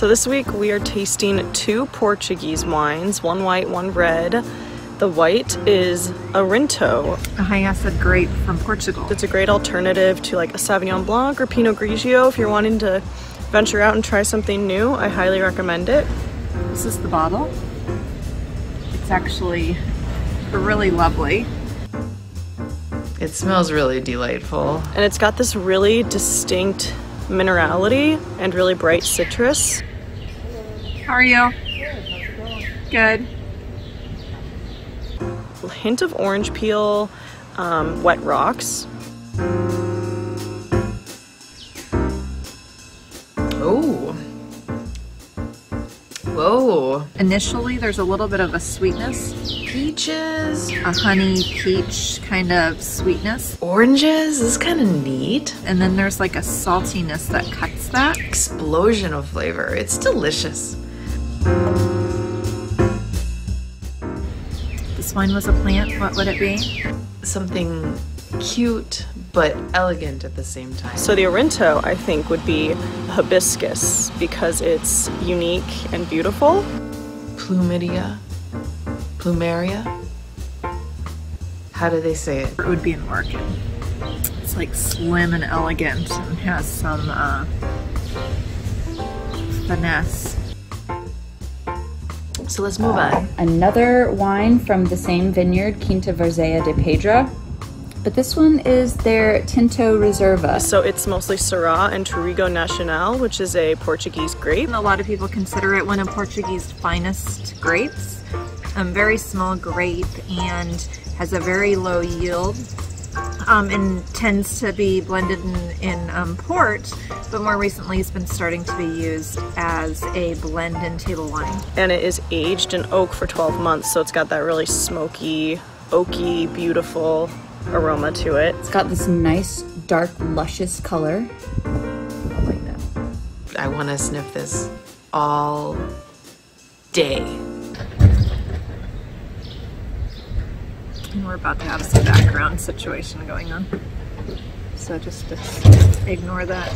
So this week we are tasting two Portuguese wines, one white, one red. The white is Arinto. A high acid grape from Portugal. It's a great alternative to like a Sauvignon Blanc or Pinot Grigio if you're wanting to venture out and try something new. I highly recommend it. This is the bottle. It's actually really lovely. It smells really delightful. And it's got this really distinct minerality and really bright citrus. How are you? Good. A hint of orange peel, um, wet rocks. Oh. Whoa. Initially, there's a little bit of a sweetness, Peaches. a honey peach kind of sweetness. Oranges. This is kind of neat. And then there's like a saltiness that cuts that. Explosion of flavor. It's delicious. This wine was a plant, what would it be? Something cute but elegant at the same time. So the Arinto, I think, would be hibiscus because it's unique and beautiful. Plumidia. Plumeria. How do they say it? It would be an orchid. It's like slim and elegant and has some uh, finesse. So let's move on. Another wine from the same vineyard, Quinta Varzea de Pedra. But this one is their Tinto Reserva. So it's mostly Syrah and Touriga Nacional, which is a Portuguese grape. And a lot of people consider it one of Portuguese's finest grapes. Um, very small grape and has a very low yield um, and tends to be blended in, in um, port, but more recently it's been starting to be used as a blend in table wine. And it is aged in oak for 12 months, so it's got that really smoky, oaky, beautiful aroma to it. It's got this nice, dark, luscious color. I like that. I want to sniff this all day. And we're about to have some background situation going on. So just, just ignore that.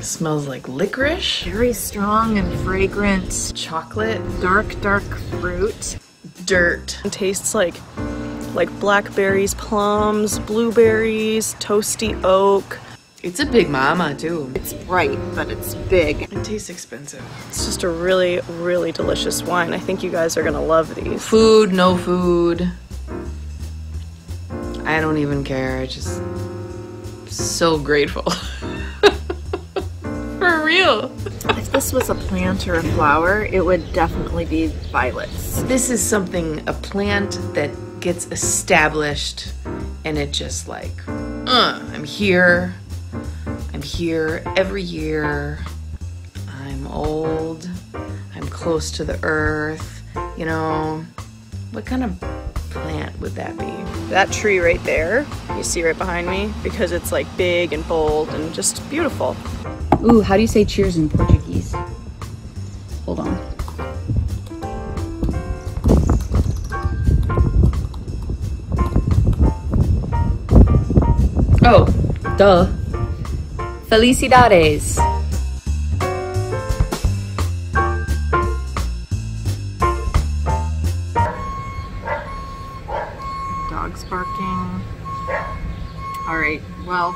smells like licorice, Very strong and fragrant, chocolate, dark, dark fruit. dirt. It tastes like like blackberries, plums, blueberries, toasty oak. It's a big mama too. It's bright, but it's big. It tastes expensive. It's just a really, really delicious wine. I think you guys are gonna love these. Food, no food. I don't even care. I just so grateful. For real. If this was a plant or a flower, it would definitely be violets. This is something a plant that gets established and it just like uh, I'm here. I'm here every year. I'm old. I'm close to the earth. You know, what kind of plant would that be? That tree right there, you see right behind me, because it's like big and bold and just beautiful. Ooh, how do you say cheers in Portuguese? Hold on. Oh, duh. Felicidades. Dogs barking. All right, well,